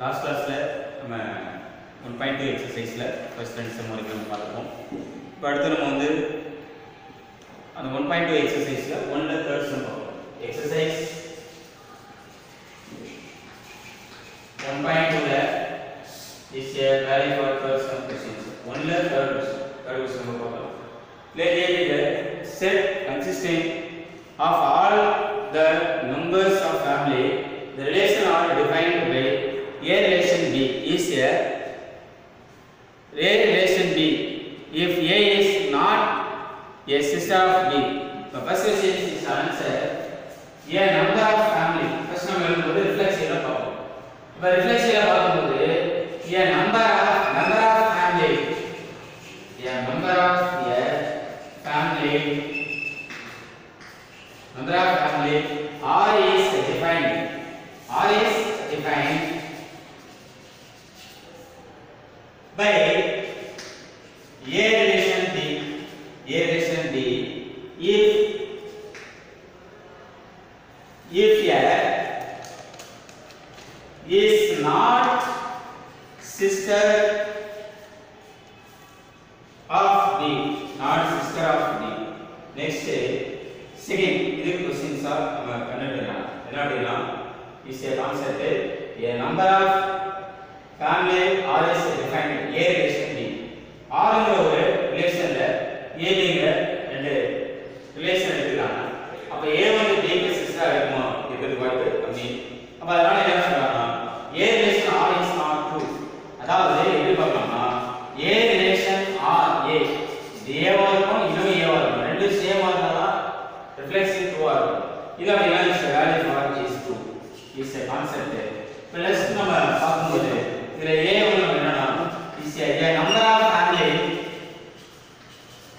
Last கிளாஸில் நம்ம one point two எக்ஸசைஸில் ஃபஸ்ட் ரெண்டு செம் வரைக்கும் நம்ம பார்த்துருப்போம் இப்போ அடுத்து நம்ம வந்து அந்த ஒன் பாயிண்ட் டூ எக்ஸசைஸில் ஒன்ல தேர்ட் செம் பார்ப்போம். எக்ஸசைஸ் ஒன் பாயிண்ட் டூவில் is a value for third sem questions ஒன்ல தேர்ட் கொஸ்டின் தேர்ட் கொஸ்டின் நம்ம பார்க்கலாம் Let there be a set consisting of all the numbers of family. The relation are defined A relation B is a A relation B if A is not a sister of B. The first question is answer A number of family. First நம்ம எழுதும்போது ரிஃப்ளெக்ஸிவ்ல பார்ப்போம். இப்போ ரிஃப்ளெக்ஸிவ்ல பார்க்கும்போது A number of number of family a number of a family number of family R is defined R is defined by A relation B A relation B if if a is not sister of B, not sister of B. Next, second, இது questions are நம்ம கண்டுபிடிக்கலாம் என்ன அப்படின்னா is a concept a number of family R is defined A relation B. ஆறுங்கிற ஒரு ரிலேஷன்ல ஏபிங்கிற ரெண்டு relation எடுத்துக்கலாம் அப்ப ஏ வந்து பிக்கு சிக்ஸா இருக்குமா இருக்கிறது வாய்ப்பு கம்மி. அப்ப அதனால என்ன சொல்றாங்கன்னா a relation R is not true அதாவது எப்படி பார்க்கலாம்னா ஏ ரிலேஷன் ஆர் ஏ இது இருக்கும் இதுவும் ஏவா இருக்கும் ரெண்டும் சேமா இருந்தாலும் ரிஃப்ளெக்ஷன் ட்ரூவா இருக்கும். இதை என்ன value for is true is a concept இப்போ நெக்ஸ்ட் நம்ம பார்க்கும்போது இதில் ஏ ஒன்று என்னன்னா is a number of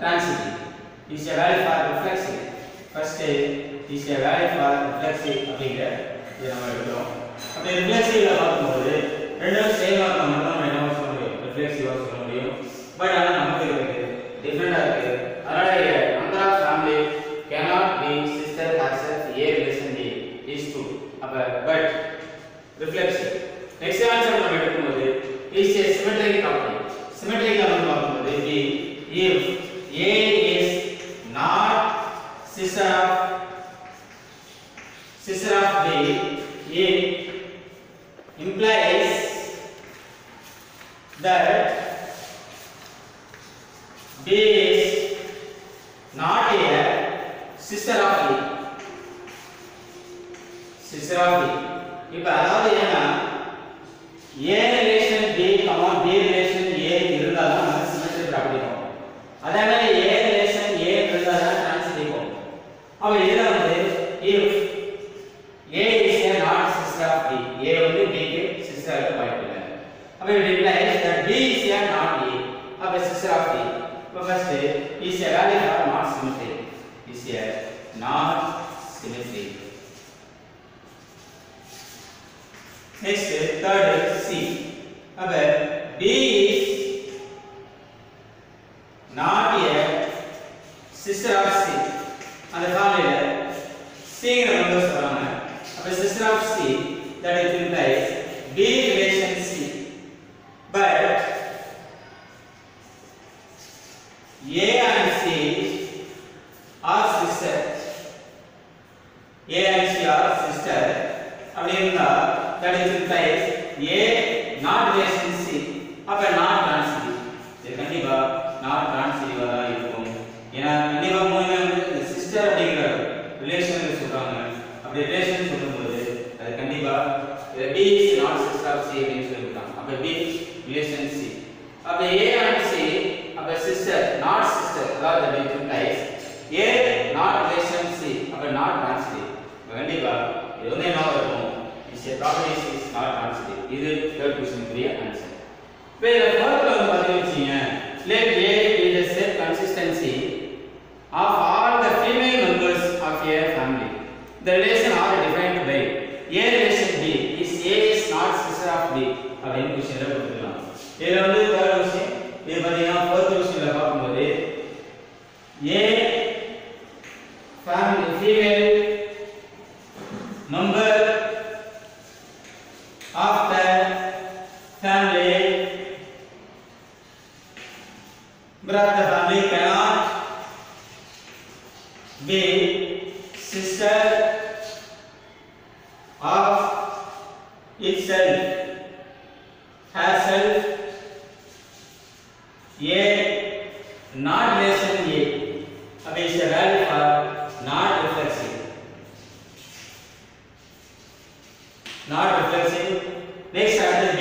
transitive is a value for reflexive first is a value for reflexive அப்படிங்கிற இதை நம்ம எடுக்கிறோம் அப்படி ரிஃப்ளெக்சிவ்ல பார்க்கும்போது ரெண்டும் சேமா இருந்தா மட்டும் நம்ம என்ன சொல்ல முடியும் ரிஃப்ளெக்சிவா சொல்ல முடியும் பட் ஆனா நமக்கு இருக்கு டிஃபரெண்டா இருக்கு அதனால number of family cannot be sister herself a relation a is true அப்ப பட் ரிஃப்ளெக்சிவ் நெக்ஸ்ட் ஆன்சர் நம்ம எடுக்கும்போது is a symmetric couple symmetric couple பார்க்கும்போது the if A is not sister. of scissor of day. Implies that B is not a sister. of A. Sister of If I allow the A sister of b a வந்து b க்கு sister ஆக வாய்ப்பு இல்லை அப்ப it implies that b is a not a அப்ப sister of b இப்ப first is a value for not symmetric is a not symmetric next third c அப்ப b is not a sister of c அந்த ஃபார்முலால cங்கிற number சொல்றாங்க by system of that that is implies marriage relationship. अब A and C, अब sister, not sister, अगर the two types. A not relationship, अब not transitive. கண்டிப்பா இது வந்து என்ன இருக்கும்? This property is not transitive. இது third question உரிய answer. இப்போ இந்த fourth வந்து பாத்தீங்கன்னா let A is a set consistency of all the female members of a family. The relation El not less than a अब इसे value for not reflexive not reflexive next आते हैं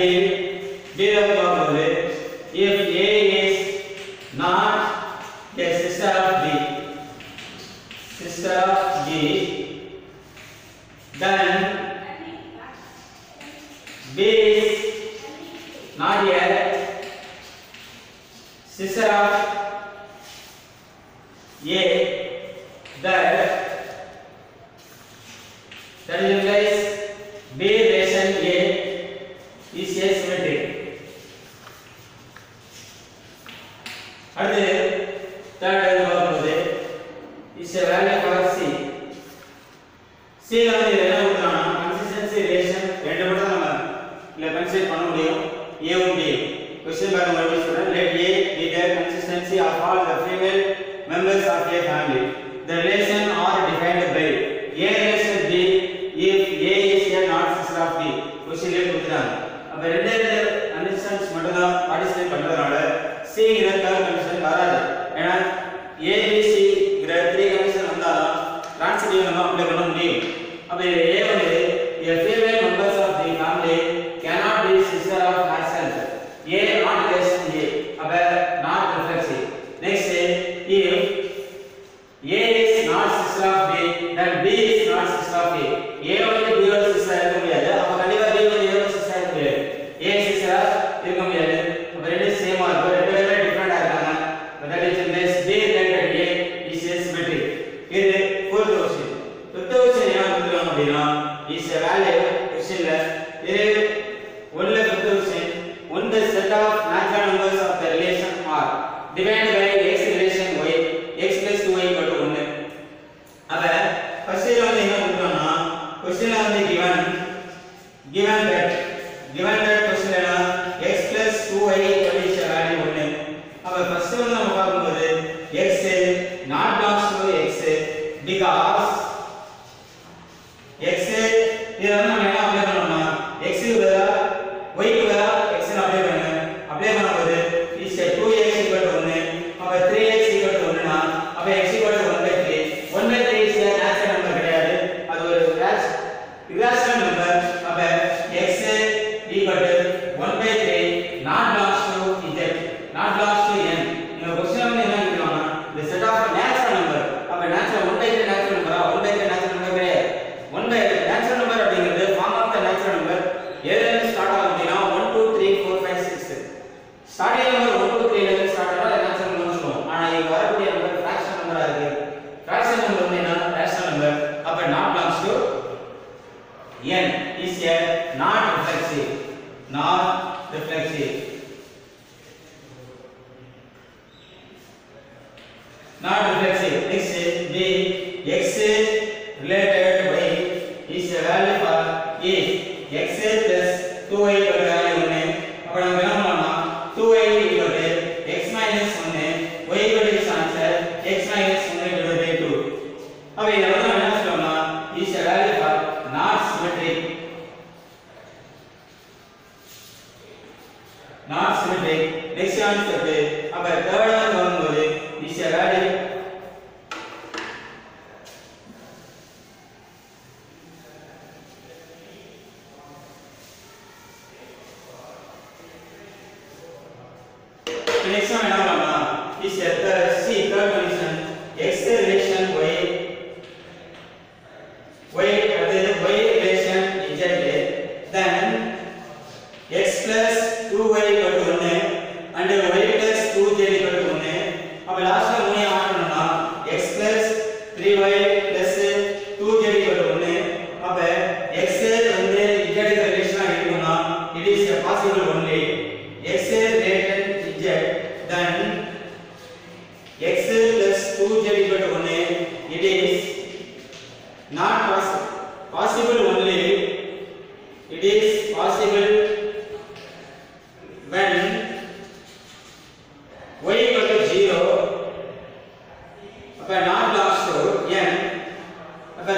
ये that given Now let's see. x. Next way, x related 因为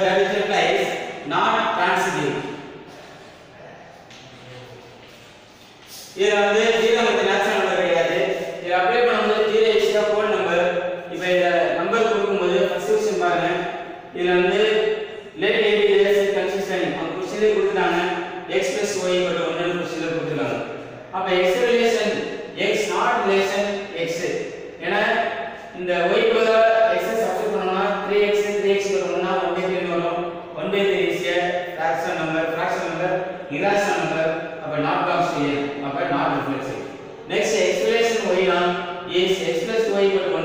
that which implies non-transitive. Here are irrational number அப்ப not comes here அப்ப not reflects it next x plus y is x plus y equal to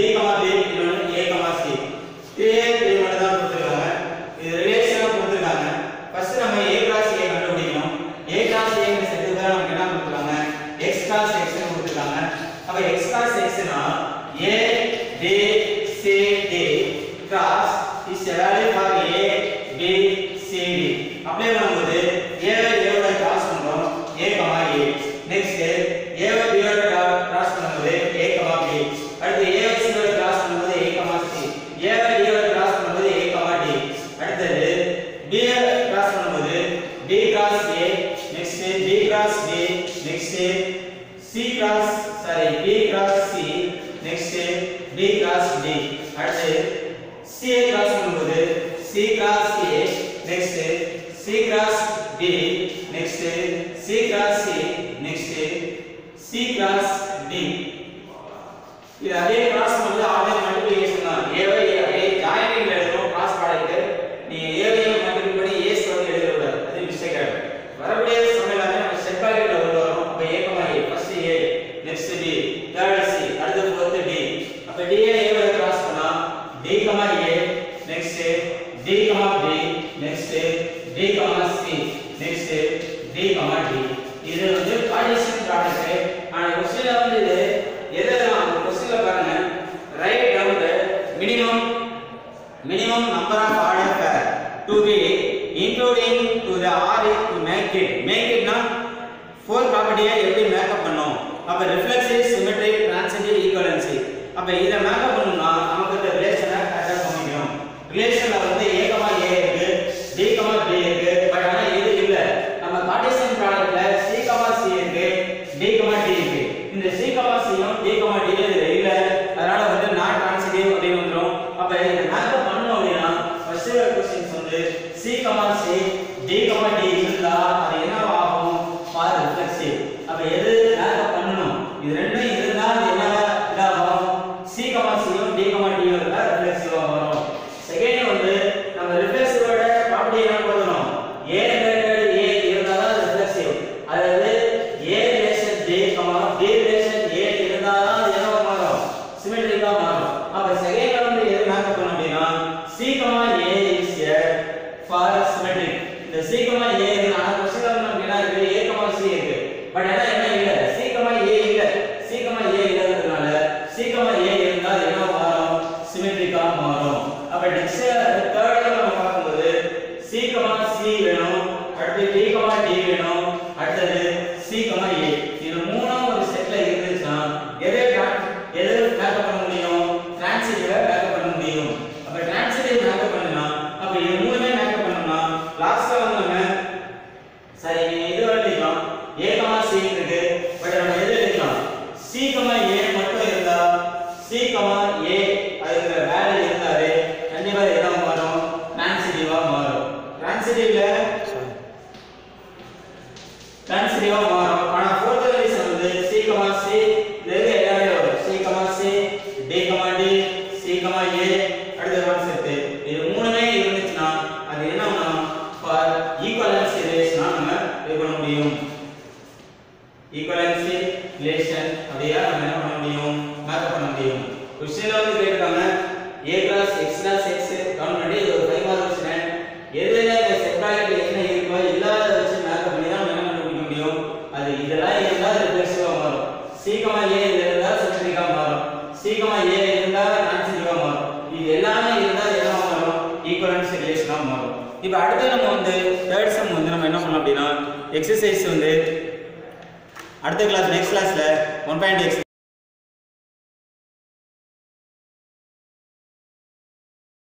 a, b, c. next is seagrass B, next is seagrass R is to make it make இட்னா four ப்ராப்பர்ட்டியை எப்படி makeup பண்ணும்? அப்போ ரிஃப்ளெக்ஸி symmetry transitive equivalency அப்போ இதை makeup பண்ணணும்னா நமக்கு இந்த ரிலேஷனை கரெக்டாக பண்ணிக்கணும். ரிலேஷனில் வந்து ஏகமாக ஏ இருக்குது D comma B para A class X class X count பண்ணி ஒரு ஃபைவ் மார்க் வச்சுனே எதுனா இந்த செட் ப்ராக்கெட் என்ன இருக்கோ இல்லாத வச்சு மேக்கப் பண்ணி தான் என்ன கண்டுபிடிக்க முடியும்? அது இதெல்லாம் இருந்தால் ரிஃப்ளெக்ஸிவாக மாறும். சீக்கிரமா ஏ இருந்தால் சப்சிடிக்காக மாறும். சீக்கிரமா ஏ இருந்தால் நான்சிட்டிவாக மாறும். இது எல்லாமே இருந்தால் எல்லாம் மாறும்? ஈக்குவலன்ஸ் ரிலேஷனாக மாறும். இப்போ அடுத்து நம்ம வந்து தேர்ட் செம் வந்து நம்ம என்ன பண்ணலாம் அப்படின்னா எக்ஸசைஸ் வந்து அடுத்த கிளாஸ் நெக்ஸ்ட் கிளாஸில் ஒன் பாயிண்ட் எக்ஸ்